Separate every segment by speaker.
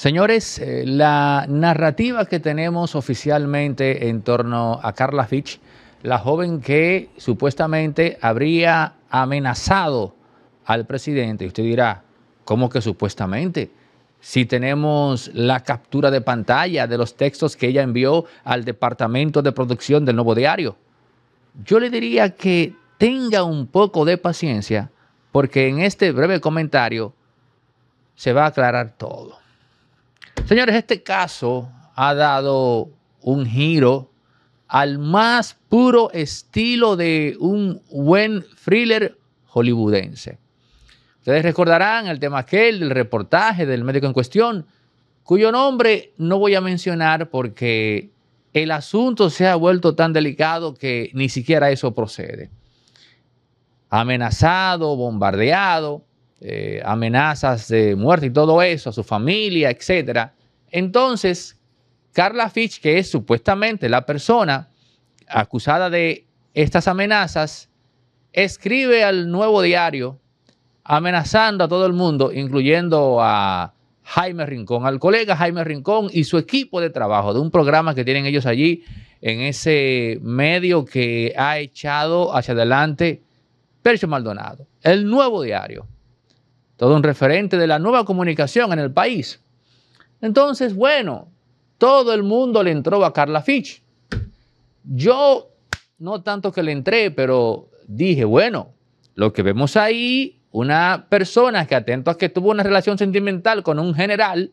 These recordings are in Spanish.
Speaker 1: Señores, eh, la narrativa que tenemos oficialmente en torno a Carla Fitch, la joven que supuestamente habría amenazado al presidente, y usted dirá, ¿cómo que supuestamente? Si tenemos la captura de pantalla de los textos que ella envió al departamento de producción del nuevo diario, yo le diría que tenga un poco de paciencia, porque en este breve comentario se va a aclarar todo. Señores, este caso ha dado un giro al más puro estilo de un buen thriller hollywoodense. Ustedes recordarán el tema aquel del reportaje del médico en cuestión, cuyo nombre no voy a mencionar porque el asunto se ha vuelto tan delicado que ni siquiera eso procede. Amenazado, bombardeado, eh, amenazas de muerte y todo eso, a su familia, etc. Entonces, Carla Fitch, que es supuestamente la persona acusada de estas amenazas, escribe al nuevo diario amenazando a todo el mundo, incluyendo a Jaime Rincón, al colega Jaime Rincón y su equipo de trabajo de un programa que tienen ellos allí en ese medio que ha echado hacia adelante Percio Maldonado, el nuevo diario todo un referente de la nueva comunicación en el país. Entonces, bueno, todo el mundo le entró a Carla Fitch. Yo, no tanto que le entré, pero dije, bueno, lo que vemos ahí, una persona que atento a que tuvo una relación sentimental con un general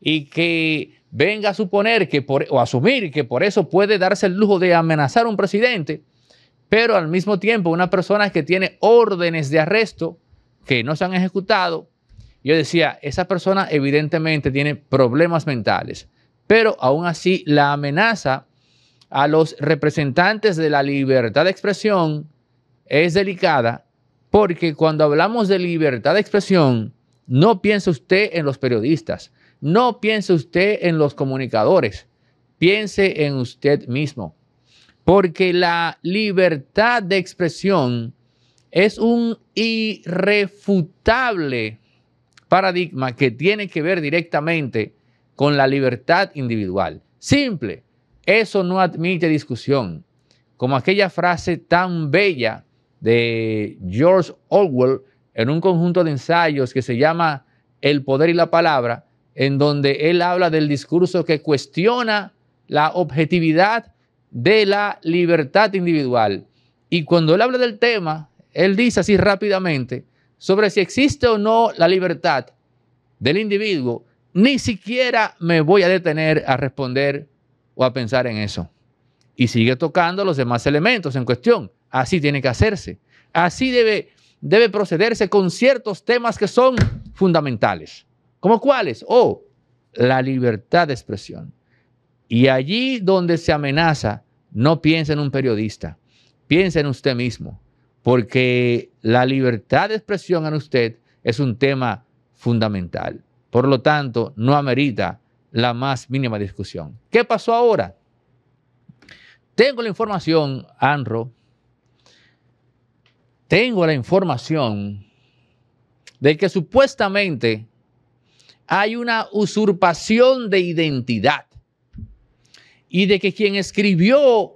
Speaker 1: y que venga a suponer que por, o asumir que por eso puede darse el lujo de amenazar a un presidente, pero al mismo tiempo una persona que tiene órdenes de arresto que no se han ejecutado, yo decía, esa persona evidentemente tiene problemas mentales, pero aún así la amenaza a los representantes de la libertad de expresión es delicada porque cuando hablamos de libertad de expresión, no piense usted en los periodistas, no piense usted en los comunicadores, piense en usted mismo, porque la libertad de expresión es un irrefutable paradigma que tiene que ver directamente con la libertad individual. Simple, eso no admite discusión. Como aquella frase tan bella de George Orwell en un conjunto de ensayos que se llama El poder y la palabra, en donde él habla del discurso que cuestiona la objetividad de la libertad individual. Y cuando él habla del tema, él dice así rápidamente sobre si existe o no la libertad del individuo, ni siquiera me voy a detener a responder o a pensar en eso. Y sigue tocando los demás elementos en cuestión. Así tiene que hacerse. Así debe, debe procederse con ciertos temas que son fundamentales. ¿Como cuáles? O la libertad de expresión. Y allí donde se amenaza, no piense en un periodista, piense en usted mismo porque la libertad de expresión en usted es un tema fundamental. Por lo tanto, no amerita la más mínima discusión. ¿Qué pasó ahora? Tengo la información, Anro, tengo la información de que supuestamente hay una usurpación de identidad y de que quien escribió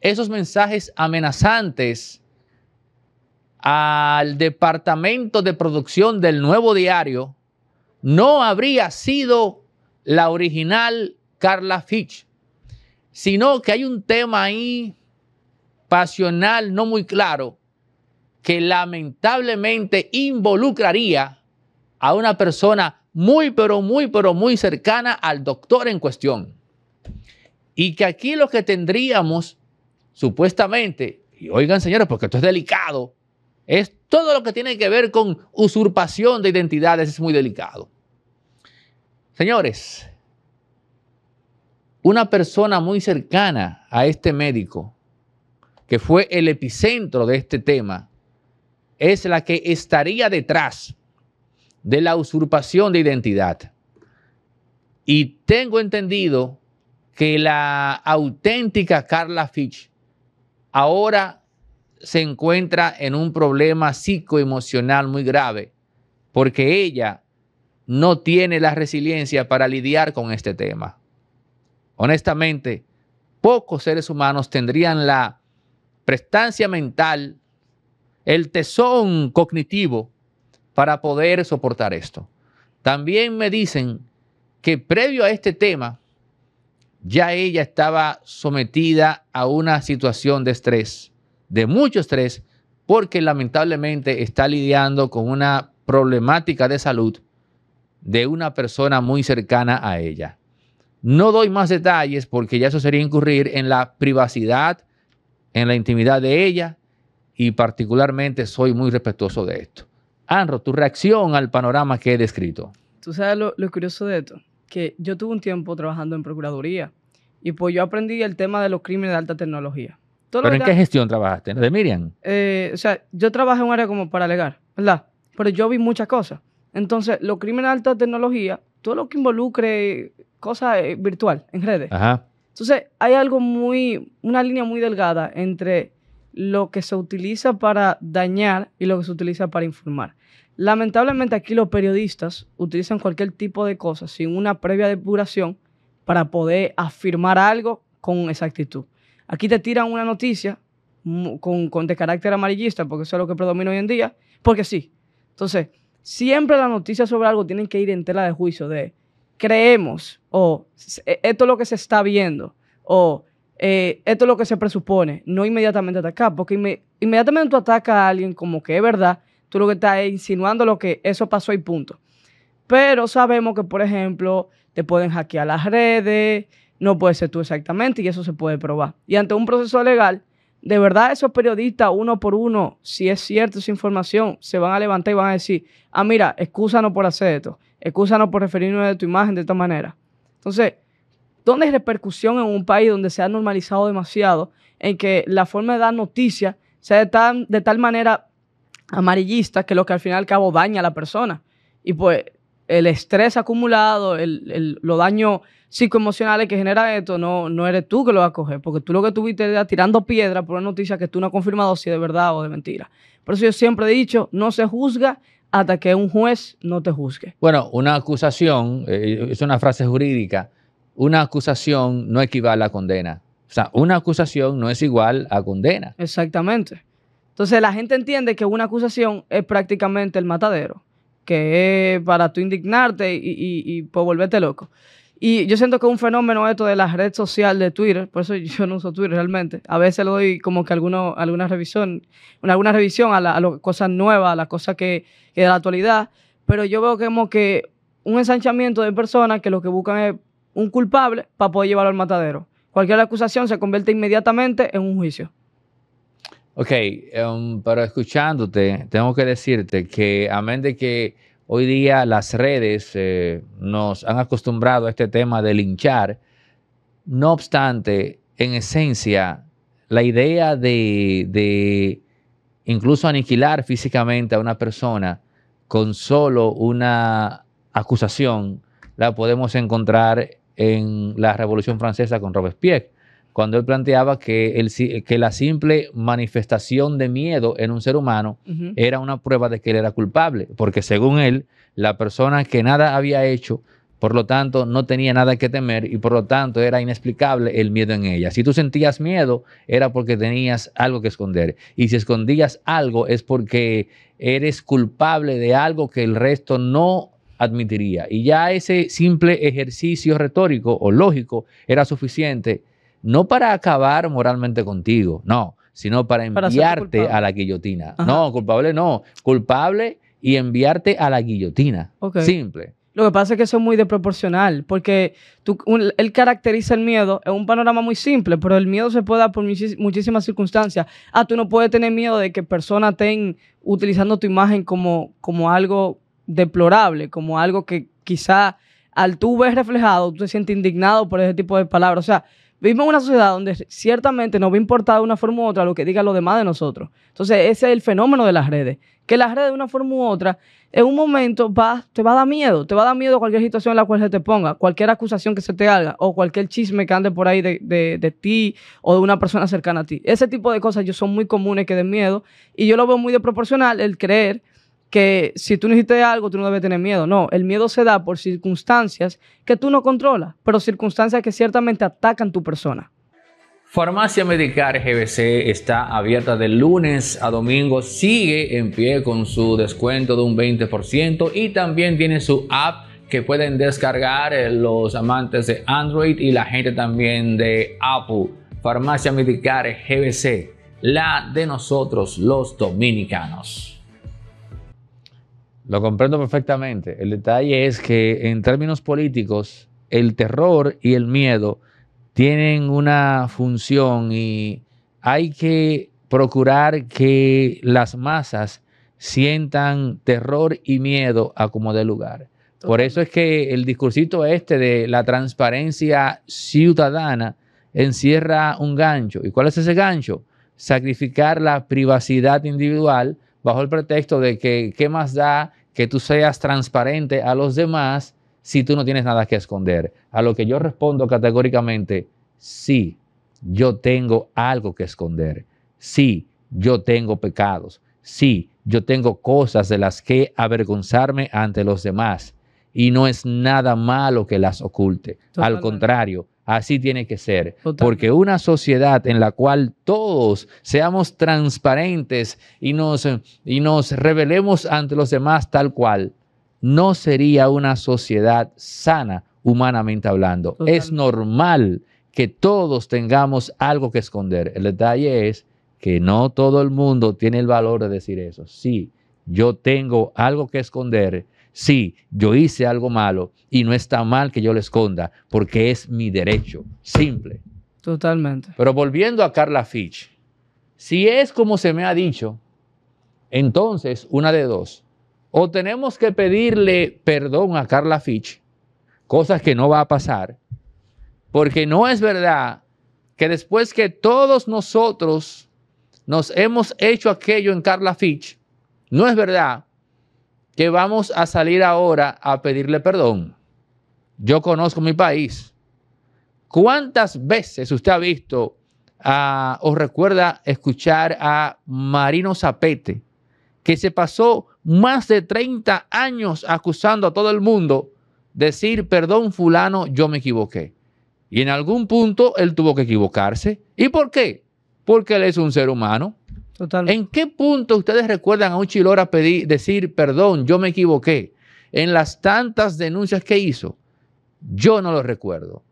Speaker 1: esos mensajes amenazantes al departamento de producción del nuevo diario, no habría sido la original Carla Fitch, sino que hay un tema ahí pasional no muy claro que lamentablemente involucraría a una persona muy, pero muy, pero muy cercana al doctor en cuestión. Y que aquí lo que tendríamos supuestamente, y oigan señores, porque esto es delicado, es todo lo que tiene que ver con usurpación de identidades, es muy delicado. Señores, una persona muy cercana a este médico, que fue el epicentro de este tema, es la que estaría detrás de la usurpación de identidad. Y tengo entendido que la auténtica Carla Fitch ahora se encuentra en un problema psicoemocional muy grave porque ella no tiene la resiliencia para lidiar con este tema. Honestamente, pocos seres humanos tendrían la prestancia mental, el tesón cognitivo para poder soportar esto. También me dicen que previo a este tema, ya ella estaba sometida a una situación de estrés, de mucho estrés, porque lamentablemente está lidiando con una problemática de salud de una persona muy cercana a ella. No doy más detalles porque ya eso sería incurrir en la privacidad, en la intimidad de ella y particularmente soy muy respetuoso de esto. Anro, tu reacción al panorama que he descrito.
Speaker 2: Tú sabes lo, lo curioso de esto, que yo tuve un tiempo trabajando en Procuraduría y pues yo aprendí el tema de los crímenes de alta tecnología.
Speaker 1: ¿Pero en qué gestión trabajaste? ¿De Miriam?
Speaker 2: Eh, o sea, yo trabajé en un área como para alegar, ¿verdad? Pero yo vi muchas cosas. Entonces, los crímenes de alta tecnología, todo lo que involucre cosas eh, virtual en redes. Ajá. Entonces, hay algo muy, una línea muy delgada entre lo que se utiliza para dañar y lo que se utiliza para informar. Lamentablemente aquí los periodistas utilizan cualquier tipo de cosas sin una previa depuración para poder afirmar algo con exactitud. Aquí te tiran una noticia con, con de carácter amarillista, porque eso es lo que predomina hoy en día, porque sí. Entonces, siempre las noticias sobre algo tienen que ir en tela de juicio de creemos o e, esto es lo que se está viendo o eh, esto es lo que se presupone, no inmediatamente atacar, porque inmediatamente tú atacas a alguien como que es verdad, tú lo que estás insinuando lo que eso pasó y punto. Pero sabemos que, por ejemplo, te pueden hackear las redes, no puede ser tú exactamente y eso se puede probar. Y ante un proceso legal, de verdad esos periodistas, uno por uno, si es cierto esa información, se van a levantar y van a decir, ah, mira, excúsanos por hacer esto, excúsanos por referirnos a tu imagen de esta manera. Entonces, ¿dónde hay repercusión en un país donde se ha normalizado demasiado en que la forma de dar noticias sea de tal, de tal manera amarillista que lo que al final y al cabo daña a la persona? Y pues el estrés acumulado, el, los daños psicoemocionales que genera esto, no, no eres tú que lo vas a coger, porque tú lo que tuviste es tirando piedra por una noticia que tú no has confirmado si es de verdad o de mentira. Por eso yo siempre he dicho, no se juzga hasta que un juez no te juzgue.
Speaker 1: Bueno, una acusación, eh, es una frase jurídica, una acusación no equivale a condena. O sea, una acusación no es igual a condena.
Speaker 2: Exactamente. Entonces la gente entiende que una acusación es prácticamente el matadero, que es para tú indignarte y, y, pues, volverte loco. Y yo siento que es un fenómeno esto de la red social de Twitter, por eso yo no uso Twitter realmente. A veces le doy como que alguno, alguna revisión, alguna revisión a, las cosas nuevas, a las cosas que, que, de la actualidad, pero yo veo como que un ensanchamiento de personas que lo que buscan es un culpable para poder llevarlo al matadero. Cualquier acusación se convierte inmediatamente en un juicio.
Speaker 1: Ok, um, pero escuchándote, tengo que decirte que amén de que Hoy día las redes eh, nos han acostumbrado a este tema de linchar. No obstante, en esencia, la idea de, incluso aniquilar físicamente a una persona con solo una acusación, la podemos encontrar en la Revolución Francesa con Robespierre cuando él planteaba que, el, que la simple manifestación de miedo en un ser humano era una prueba de que él era culpable, porque según él, la persona que nada había hecho, por lo tanto, no tenía nada que temer y por lo tanto era inexplicable el miedo en ella. Si tú sentías miedo, era porque tenías algo que esconder. Y si escondías algo, es porque eres culpable de algo que el resto no admitiría. Y ya ese simple ejercicio retórico o lógico era suficiente no para acabar moralmente contigo, no, sino para enviarte a la guillotina. No, culpable no, culpable y enviarte a la guillotina. Simple.
Speaker 2: Lo que pasa es que eso es muy desproporcional, porque tú, él caracteriza el miedo en un panorama muy simple, pero el miedo se puede dar por muchísimas circunstancias. Ah, tú no puedes tener miedo de que personas estén utilizando tu imagen como, como algo deplorable, como algo que quizá al tú ver reflejado, tú te sientes indignado por ese tipo de palabras. O sea, Vivimos en una sociedad donde ciertamente nos va a importar de una forma u otra lo que diga lo demás de nosotros. Entonces, ese es el fenómeno de las redes. Que las redes de una forma u otra, en un momento va, te va a dar miedo. Te va a dar miedo cualquier situación en la cual se te ponga, cualquier acusación que se te haga o cualquier chisme que ande por ahí de, de ti o de una persona cercana a ti. Ese tipo de cosas yo son muy comunes que den miedo y yo lo veo muy desproporcional el creer que si tú necesitas algo, tú no debes tener miedo. No, el miedo se da por circunstancias que tú no controlas, pero circunstancias que ciertamente atacan tu persona.
Speaker 1: Farmacia Medicar GBC está abierta de lunes a domingo, sigue en pie con su descuento de un 20% y también tiene su app que pueden descargar eh, los amantes de Android y la gente también de Apple. Farmacia Medicar GBC, la de nosotros los dominicanos. Lo comprendo perfectamente. El detalle es que en términos políticos, el terror y el miedo tienen una función y hay que procurar que las masas sientan terror y miedo a como de lugar. Por eso es que el discursito este de la transparencia ciudadana encierra un gancho. ¿Y cuál es ese gancho? Sacrificar la privacidad individual bajo el pretexto de que qué más da que tú seas transparente a los demás si tú no tienes nada que esconder. A lo que yo respondo categóricamente, sí, yo tengo algo que esconder. Sí, yo tengo pecados. Sí, yo tengo cosas de las que avergonzarme ante los demás. Y no es nada malo que las oculte. Al contrario, así tiene que ser. Porque una sociedad en la cual todos seamos transparentes y nos, y nos revelemos ante los demás tal cual, no sería una sociedad sana humanamente hablando. Es normal que todos tengamos algo que esconder. El detalle es que no todo el mundo tiene el valor de decir eso. Sí, yo tengo algo que esconder. Sí, yo hice algo malo y no está mal que yo lo esconda porque es mi derecho. Simple.
Speaker 2: Totalmente.
Speaker 1: Pero volviendo a Carla Fitch, si es como se me ha dicho, entonces una de dos o tenemos que pedirle perdón a Carla Fitch, cosas que no va a pasar, porque no es verdad que después que todos nosotros nos hemos hecho aquello en Carla Fitch, no es verdad que vamos a salir ahora a pedirle perdón. Yo conozco mi país. ¿Cuántas veces usted ha visto o recuerda escuchar a Marino Zapete, que se pasó más de 30 años acusando a todo el mundo, decir, perdón fulano, yo me equivoqué. Y en algún punto él tuvo que equivocarse. ¿Y por qué? Porque él es un ser humano. ¿En qué punto ustedes recuerdan a un Chilora pedir, decir, perdón, yo me equivoqué? En las tantas denuncias que hizo. Yo no lo recuerdo.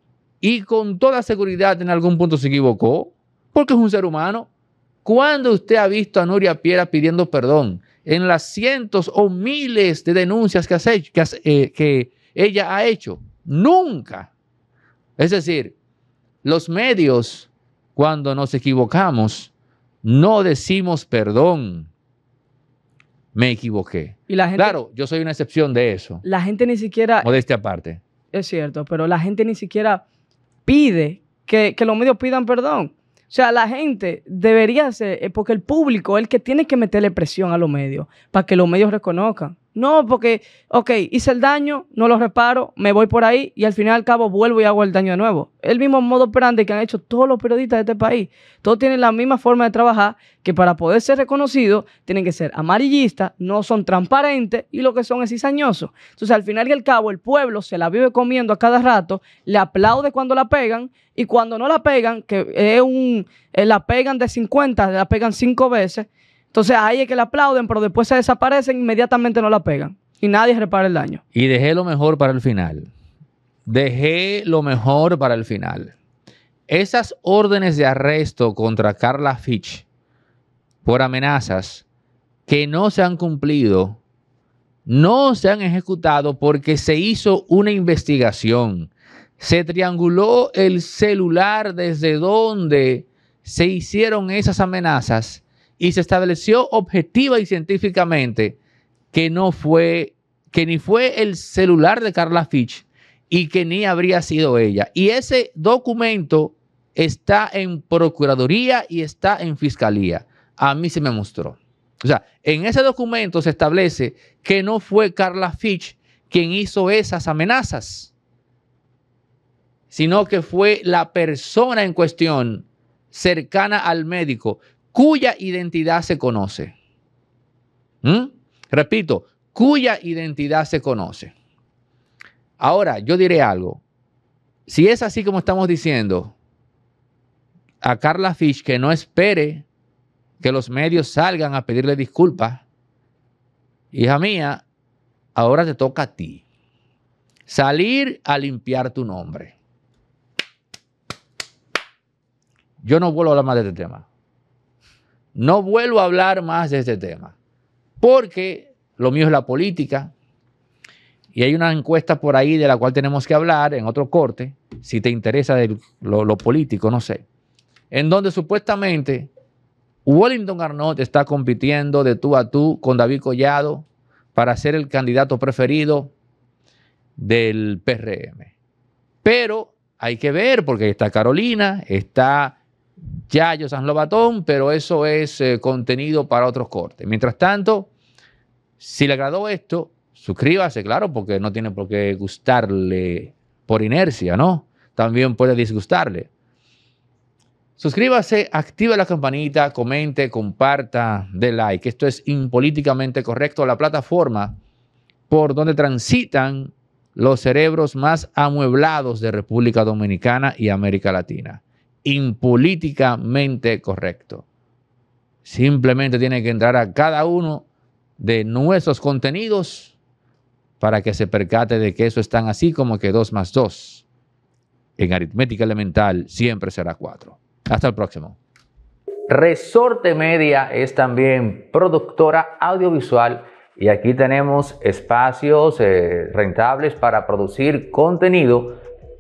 Speaker 1: Y con toda seguridad en algún punto se equivocó, porque es un ser humano. ¿Cuándo usted ha visto a Nuria Piera pidiendo perdón? en las cientos o miles de denuncias que, eh, que ella ha hecho. Nunca. Es decir, los medios, cuando nos equivocamos, no decimos perdón. Me equivoqué. Y la gente, claro, yo soy una excepción de eso.
Speaker 2: La gente ni siquiera...
Speaker 1: Modestia aparte.
Speaker 2: Es cierto, pero la gente ni siquiera pide que, que los medios pidan perdón. O sea, la gente debería ser, eh, porque el público es el que tiene que meterle presión a los medios para que los medios reconozcan. No, porque, ok, hice el daño, no lo reparo, me voy por ahí y al final al cabo vuelvo y hago el daño de nuevo. El mismo modo operante que han hecho todos los periodistas de este país. Todos tienen la misma forma de trabajar que para poder ser reconocidos tienen que ser amarillistas, no son transparentes y lo que son es cizañosos. Entonces al final y al cabo el pueblo se la vive comiendo a cada rato, le aplaude cuando la pegan y cuando no la pegan, que es un, eh, la pegan de 50, la pegan cinco veces entonces ahí que le aplauden, pero después se desaparecen, inmediatamente no la pegan. Y nadie repara el daño.
Speaker 1: Y dejé lo mejor para el final. Dejé lo mejor para el final. Esas órdenes de arresto contra Carla Fitch por amenazas que no se han cumplido, no se han ejecutado porque se hizo una investigación. Se trianguló el celular desde donde se hicieron esas amenazas y se estableció objetiva y científicamente que no fue, que ni fue el celular de Carla Fitch y que ni habría sido ella. Y ese documento está en Procuraduría y está en Fiscalía. A mí se me mostró. O sea, en ese documento se establece que no fue Carla Fitch quien hizo esas amenazas, sino que fue la persona en cuestión cercana al médico cuya identidad se conoce. ¿Mm? Repito, cuya identidad se conoce. Ahora, yo diré algo. Si es así como estamos diciendo, a Carla Fish que no espere que los medios salgan a pedirle disculpas. Hija mía, ahora te toca a ti salir a limpiar tu nombre. Yo no vuelvo a hablar más de este tema. No vuelvo a hablar más de este tema. Porque lo mío es la política. Y hay una encuesta por ahí de la cual tenemos que hablar en otro corte, si te interesa lo, político, no sé. En donde supuestamente Wellington Arnott está compitiendo de tú a tú con David Collado para ser el candidato preferido del PRM. Pero hay que ver, porque está Carolina, está Yayo San Lobatón, pero eso es eh, contenido para otros cortes. Mientras tanto, si le agradó esto, suscríbase, claro, porque no tiene por qué gustarle por inercia, ¿no? También puede disgustarle. Suscríbase, activa la campanita, comente, comparta, dé like. Esto es impolíticamente correcto, la plataforma por donde transitan los cerebros más amueblados de República Dominicana y América Latina. Impolíticamente correcto. Simplemente tiene que entrar a cada uno de nuestros contenidos para que se percate de que eso es tan así como que 2 más 2 en aritmética elemental siempre será 4. Hasta el próximo. Resorte Media es también productora audiovisual y aquí tenemos espacios eh, rentables para producir contenido,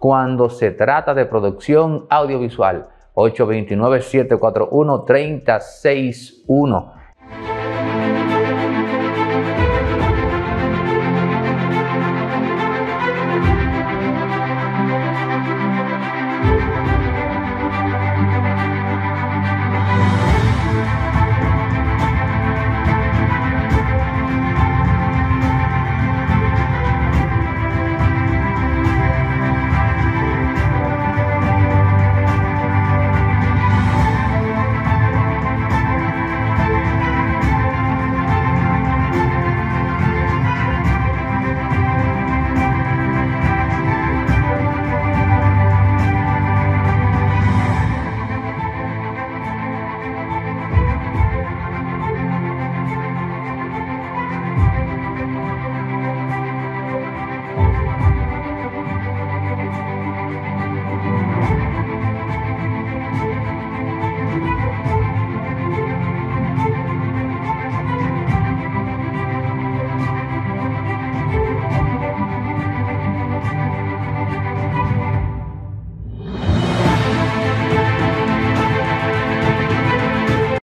Speaker 1: cuando se trata de producción audiovisual. 829-741-361